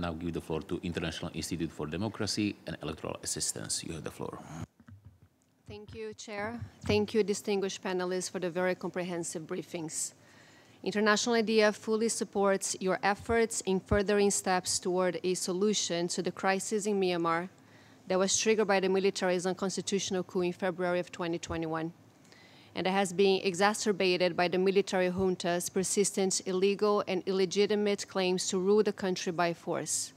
now give the floor to International Institute for Democracy and Electoral Assistance. You have the floor. Thank you, Chair. Thank you, distinguished panelists, for the very comprehensive briefings. International IDEA fully supports your efforts in furthering steps toward a solution to the crisis in Myanmar that was triggered by the military's unconstitutional coup in February of 2021 and has been exacerbated by the military junta's persistent illegal and illegitimate claims to rule the country by force.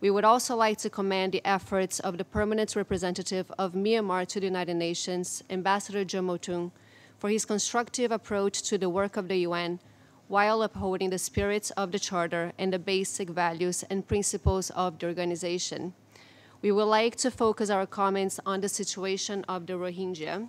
We would also like to commend the efforts of the permanent representative of Myanmar to the United Nations, Ambassador Kyaw Moe Tun, for his constructive approach to the work of the UN while upholding the spirit of the Charter and the basic values and principles of the organization. We would like to focus our comments on the situation of the Rohingya,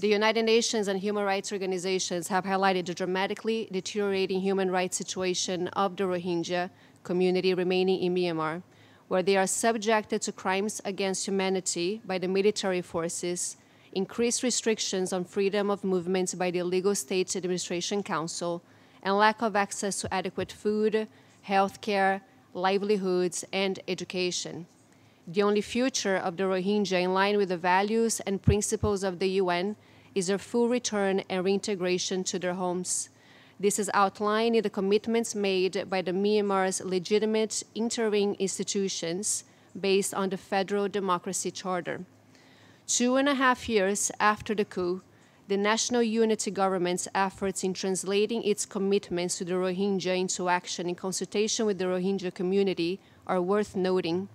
the United Nations and human rights organizations have highlighted the dramatically deteriorating human rights situation of the Rohingya community remaining in Myanmar, where they are subjected to crimes against humanity by the military forces, increased restrictions on freedom of movement by the illegal State Administration Council, and lack of access to adequate food, health care, livelihoods, and education. The only future of the Rohingya in line with the values and principles of the UN is their full return and reintegration to their homes. This is outlined in the commitments made by the Myanmar's legitimate interim institutions based on the Federal Democracy Charter. Two and a half years after the coup, the National Unity Government's efforts in translating its commitments to the Rohingya into action in consultation with the Rohingya community are worth noting.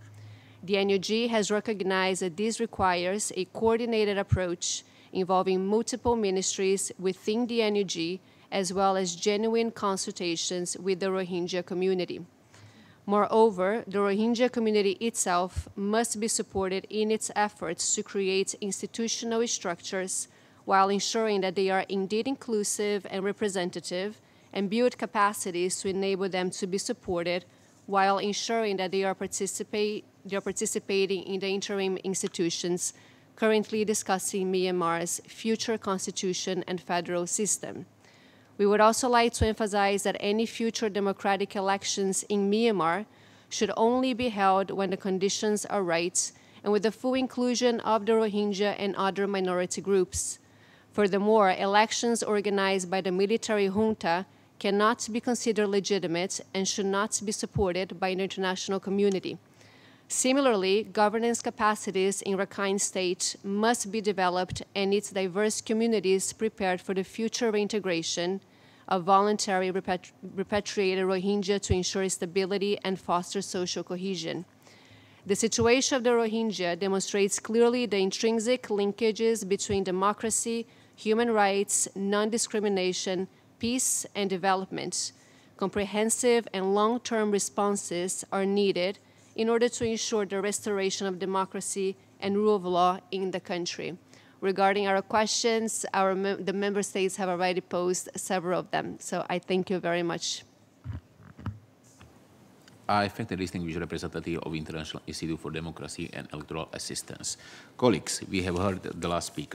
The NUG has recognized that this requires a coordinated approach involving multiple ministries within the NUG, as well as genuine consultations with the Rohingya community. Moreover, the Rohingya community itself must be supported in its efforts to create institutional structures while ensuring that they are indeed inclusive and representative and build capacities to enable them to be supported while ensuring that they are, participate, they are participating in the interim institutions currently discussing Myanmar's future constitution and federal system. We would also like to emphasize that any future democratic elections in Myanmar should only be held when the conditions are right and with the full inclusion of the Rohingya and other minority groups. Furthermore, elections organized by the military junta cannot be considered legitimate and should not be supported by an international community. Similarly, governance capacities in Rakhine State must be developed and its diverse communities prepared for the future reintegration of voluntary repatri repatriated Rohingya to ensure stability and foster social cohesion. The situation of the Rohingya demonstrates clearly the intrinsic linkages between democracy, human rights, non-discrimination, peace, and development. Comprehensive and long-term responses are needed in order to ensure the restoration of democracy and rule of law in the country. Regarding our questions, our the member states have already posed several of them. So I thank you very much. I thank the distinguished representative of International Institute for Democracy and Electoral Assistance. Colleagues, we have heard the last speaker.